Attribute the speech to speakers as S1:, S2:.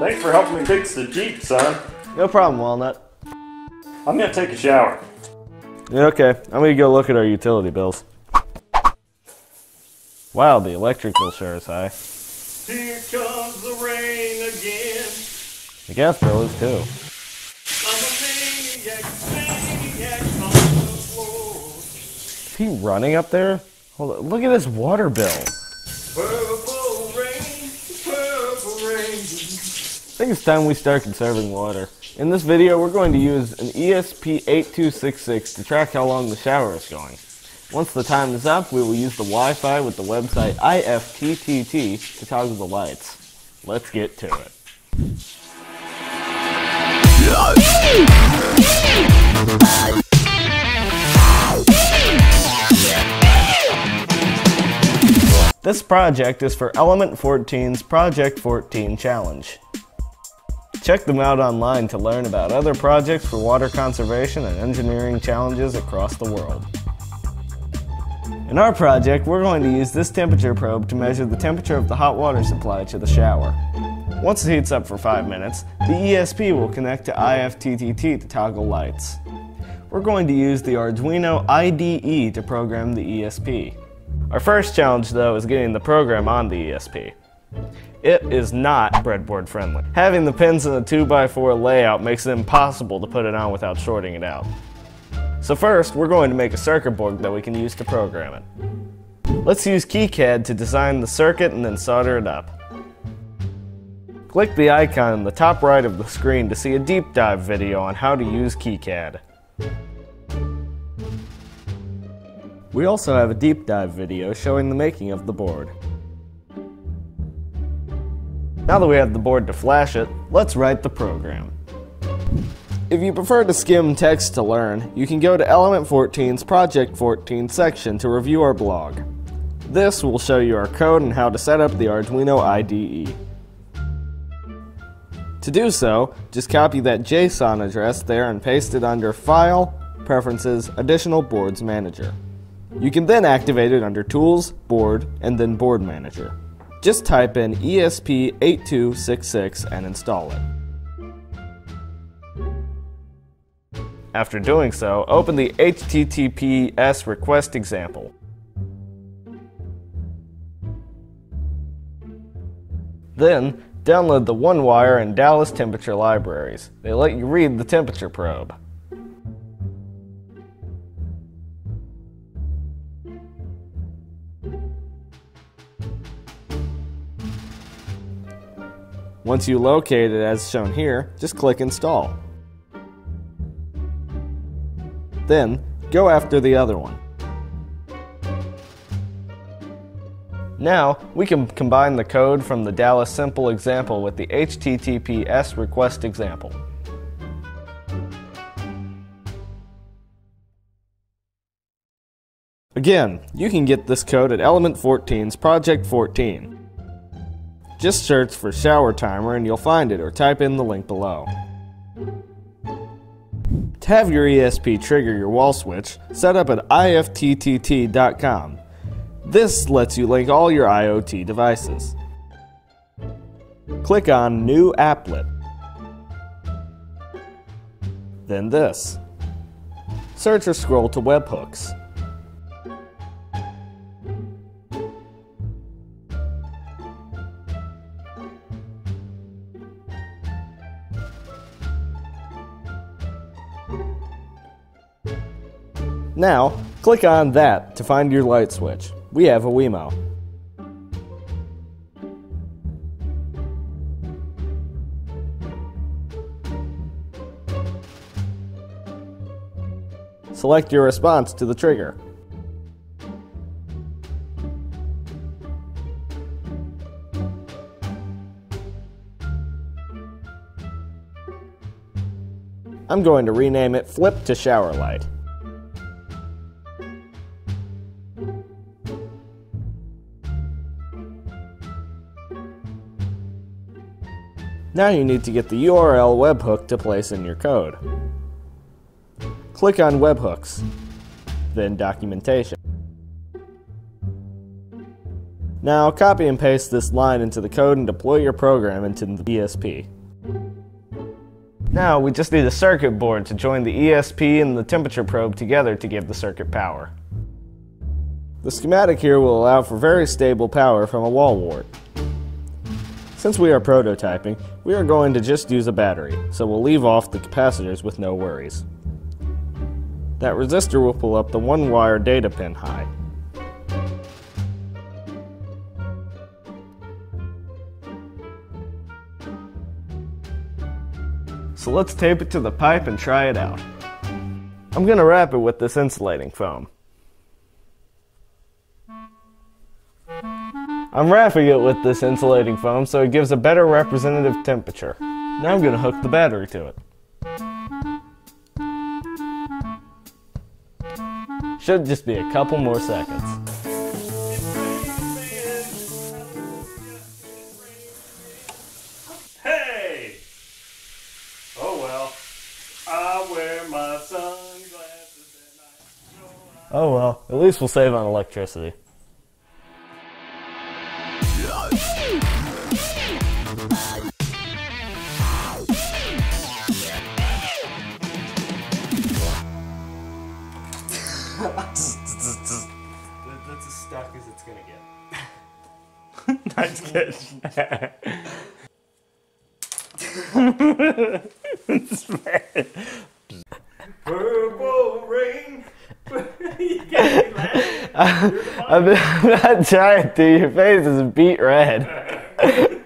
S1: Thanks for helping me fix the Jeep, son.
S2: No problem, Walnut.
S1: I'm gonna take a shower.
S2: Okay, I'm gonna go look at our utility bills. Wow, the electric bill sure is high.
S1: Here comes the rain again.
S2: The gas bill is too.
S1: I'm a maniac, maniac on the floor.
S2: Is he running up there? Hold on, look at this water bill.
S1: Purple rain, purple rain.
S2: I think it's time we start conserving water. In this video, we're going to use an E ESP8266 to track how long the shower is going. Once the time is up, we will use the Wi-Fi with the website IFTTT to toggle the lights. Let's get to it. This project is for Element 14's Project 14 Challenge. Check them out online to learn about other projects for water conservation and engineering challenges across the world. In our project, we're going to use this temperature probe to measure the temperature of the hot water supply to the shower. Once it heats up for 5 minutes, the ESP will connect to IFTTT to toggle lights. We're going to use the Arduino IDE to program the ESP. Our first challenge, though, is getting the program on the ESP. It is not breadboard friendly. Having the pins in a 2x4 layout makes it impossible to put it on without shorting it out. So first, we're going to make a circuit board that we can use to program it. Let's use KiCad to design the circuit and then solder it up. Click the icon in the top right of the screen to see a deep dive video on how to use KiCad. We also have a deep dive video showing the making of the board. Now that we have the board to flash it, let's write the program. If you prefer to skim text to learn, you can go to Element 14's Project 14 section to review our blog. This will show you our code and how to set up the Arduino IDE. To do so, just copy that JSON address there and paste it under File, Preferences, Additional Boards Manager. You can then activate it under Tools, Board, and then Board Manager. Just type in ESP8266 and install it. After doing so, open the HTTPS request example. Then, download the OneWire and Dallas temperature libraries. They let you read the temperature probe. Once you locate it as shown here, just click Install. Then, go after the other one. Now, we can combine the code from the Dallas simple example with the HTTPS request example. Again, you can get this code at Element 14's Project 14. Just search for shower timer and you'll find it or type in the link below. To have your ESP trigger your wall switch, set up at ifttt.com. This lets you link all your IoT devices. Click on New Applet. Then this. Search or scroll to webhooks. Now, click on that to find your light switch. We have a Wemo. Select your response to the trigger. I'm going to rename it Flip to Shower Light. Now you need to get the URL webhook to place in your code. Click on Webhooks, then Documentation. Now copy and paste this line into the code and deploy your program into the ESP. Now we just need a circuit board to join the ESP and the temperature probe together to give the circuit power. The schematic here will allow for very stable power from a wall wart. Since we are prototyping, we are going to just use a battery, so we'll leave off the capacitors with no worries. That resistor will pull up the one wire data pin high. So let's tape it to the pipe and try it out. I'm gonna wrap it with this insulating foam. I'm wrapping it with this insulating foam so it gives a better representative temperature. Now I'm gonna hook the battery to it. Should just be a couple more seconds.
S1: Hey! Oh well. I wear my sunglasses at night.
S2: Oh well, at least we'll save on electricity.
S1: That's
S2: good.
S1: Purple rain. you got me laughing.
S2: I'm not trying to. Your face is beet red.